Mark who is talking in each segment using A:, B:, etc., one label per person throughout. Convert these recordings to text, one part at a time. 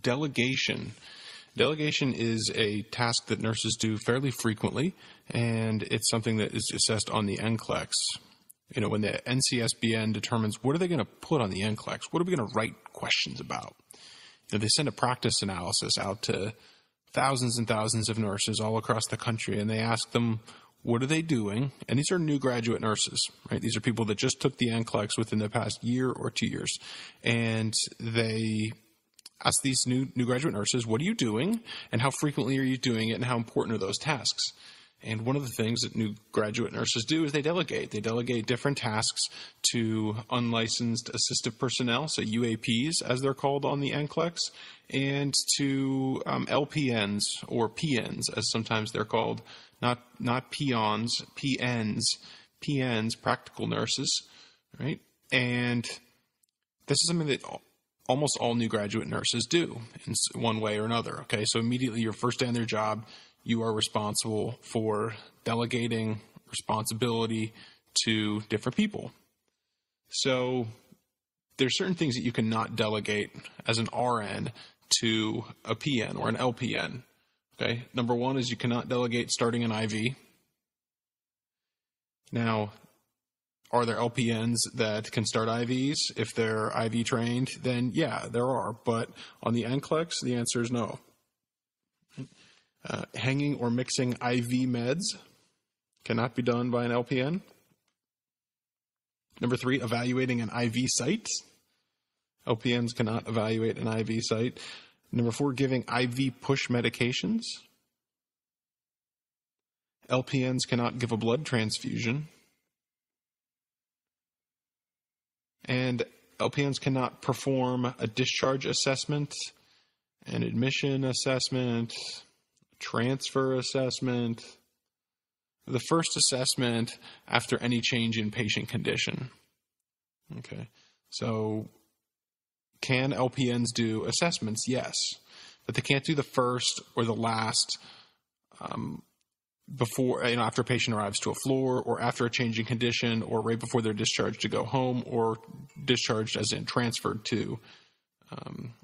A: Delegation. Delegation is a task that nurses do fairly frequently, and it's something that is assessed on the NCLEX. You know, when the NCSBN determines what are they going to put on the NCLEX, what are we going to write questions about? You know, they send a practice analysis out to thousands and thousands of nurses all across the country, and they ask them, what are they doing? And these are new graduate nurses, right? These are people that just took the NCLEX within the past year or two years. And they ask these new, new graduate nurses, what are you doing? And how frequently are you doing it? And how important are those tasks? And one of the things that new graduate nurses do is they delegate. They delegate different tasks to unlicensed assistive personnel, so UAPs as they're called on the NCLEX, and to um, LPNs or PNs as sometimes they're called, not not peons, PNs, PNs, practical nurses, right? And this is something that almost all new graduate nurses do in one way or another. Okay, so immediately your first day on their job, you are responsible for delegating responsibility to different people. So there's certain things that you cannot delegate as an RN to a PN or an LPN. Okay, number one is you cannot delegate starting an IV. Now, are there LPNs that can start IVs if they're IV trained? Then yeah, there are. But on the NCLEX, the answer is no. Uh, hanging or mixing IV meds cannot be done by an LPN. Number three, evaluating an IV site. LPNs cannot evaluate an IV site. Number four, giving IV push medications. LPNs cannot give a blood transfusion. And LPNs cannot perform a discharge assessment, an admission assessment, transfer assessment, the first assessment after any change in patient condition. Okay, so can LPNs do assessments? Yes, but they can't do the first or the last um, before you know after a patient arrives to a floor or after a change in condition or right before they're discharged to go home or discharged as in transferred to um,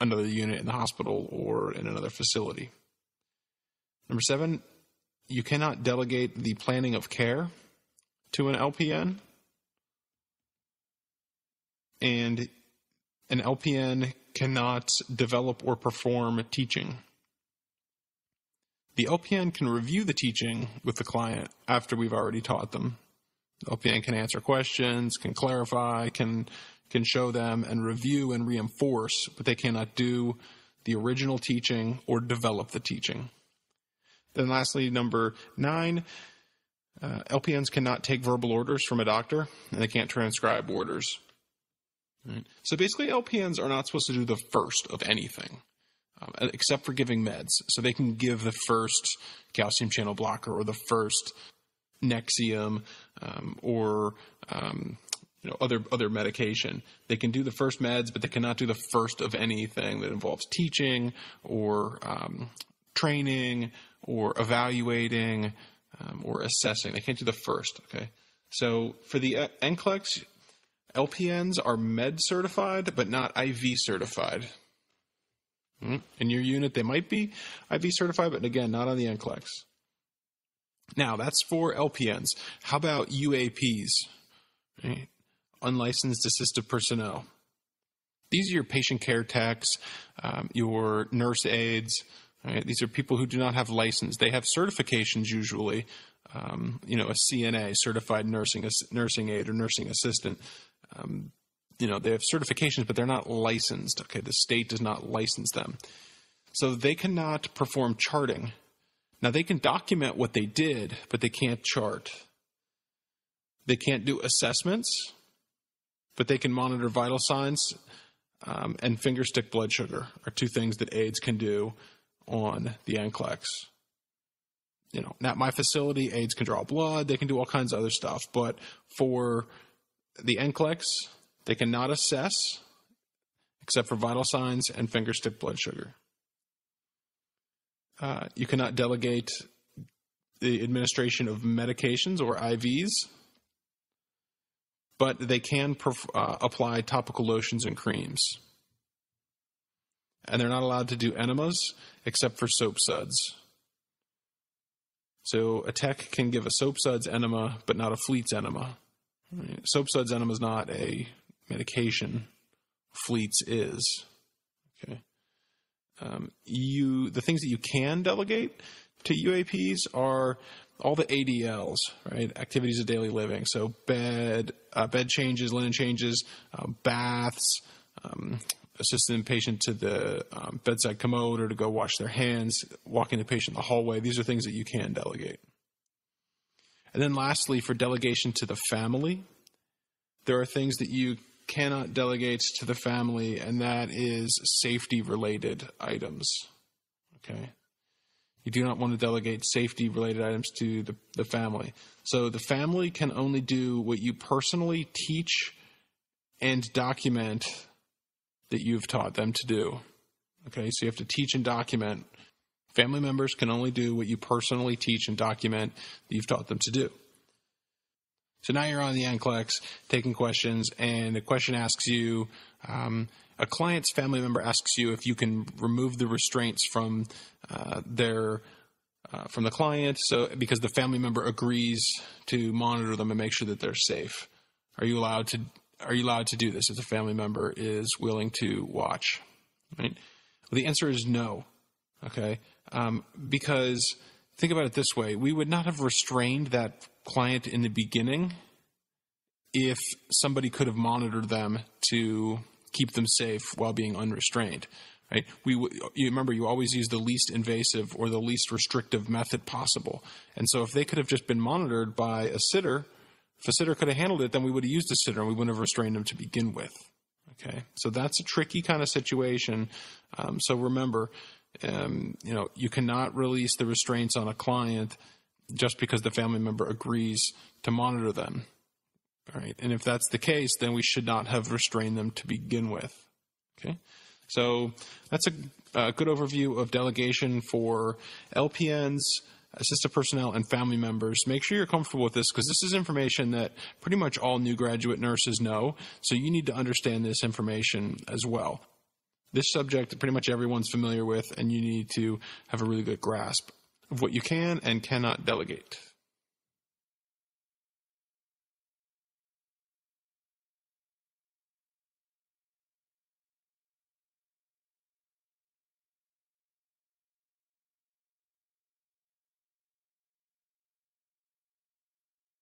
A: another unit in the hospital or in another facility. Number seven, you cannot delegate the planning of care to an LPN. And an LPN cannot develop or perform teaching. The LPN can review the teaching with the client after we've already taught them. The LPN can answer questions, can clarify, can can show them and review and reinforce, but they cannot do the original teaching or develop the teaching. Then, lastly, number nine, uh, LPNs cannot take verbal orders from a doctor, and they can't transcribe orders. Right? So basically, LPNs are not supposed to do the first of anything, um, except for giving meds. So they can give the first calcium channel blocker or the first Nexium um, or um, you know other other medication. They can do the first meds, but they cannot do the first of anything that involves teaching or um, training or evaluating um, or assessing. They can't do the first. Okay. So for the NCLEX, LPNs are med certified, but not IV certified. Hmm? In your unit, they might be IV certified, but again, not on the NCLEX. Now, that's for LPNs. How about UAPs? Right? Unlicensed assistive personnel. These are your patient care techs, um, your nurse aides, Right? These are people who do not have license. They have certifications usually, um, you know, a CNA, certified nursing nursing aide or nursing assistant. Um, you know, they have certifications, but they're not licensed. Okay, the state does not license them, so they cannot perform charting. Now they can document what they did, but they can't chart. They can't do assessments, but they can monitor vital signs um, and finger stick blood sugar are two things that aides can do on the NCLEX. You know, at my facility, aides can draw blood, they can do all kinds of other stuff, but for the NCLEX, they cannot assess except for vital signs and finger stick blood sugar. Uh, you cannot delegate the administration of medications or IVs, but they can perf- uh, apply topical lotions and creams. and they're not allowed to do enemas except for soap suds. So a tech can give a soap suds enema, but not a Fleets enema. Soap suds enema is not a medication. Fleets is. Okay. Um, you the things that you can delegate to UAPs are all the ADLs, right? Activities of daily living. So bed, uh, bed changes, linen changes, uh, baths, um, assisting the patient to the um, bedside commode or to go wash their hands, walking the patient in the hallway. These are things that you can delegate. And then lastly, for delegation to the family, there are things that you cannot delegate to the family, and that is safety related items. Okay. You do not want to delegate safety related items to the, the family. So the family can only do what you personally teach and document that you've taught them to do. Okay, so you have to teach and document. Family members can only do what you personally teach and document that you've taught them to do. So now you're on the NCLEX taking questions, and a question asks you um, a client's family member asks you if you can remove the restraints from uh, their uh, from the client, so because the family member agrees to monitor them and make sure that they're safe. Are you allowed to are you allowed to do this if the family member is willing to watch? Right. Well, the answer is no. Okay, um, because think about it this way: we would not have restrained that client in the beginning if somebody could have monitored them to keep them safe while being unrestrained. Right? We you remember you always use the least invasive or the least restrictive method possible. And so if they could have just been monitored by a sitter, if a sitter could have handled it, then we would have used a sitter and we wouldn't have restrained them to begin with. Okay, so that's a tricky kind of situation. Um, so remember, um, you know, you cannot release the restraints on a client just because the family member agrees to monitor them. All right, and if that's the case, then we should not have restrained them to begin with. Okay, so that's a, a good overview of delegation for LPNs assistant personnel, and family members. Make sure you're comfortable with this because this is information that pretty much all new graduate nurses know. So you need to understand this information as well. This subject, pretty much everyone's familiar with, and you need to have a really good grasp of what you can and cannot delegate.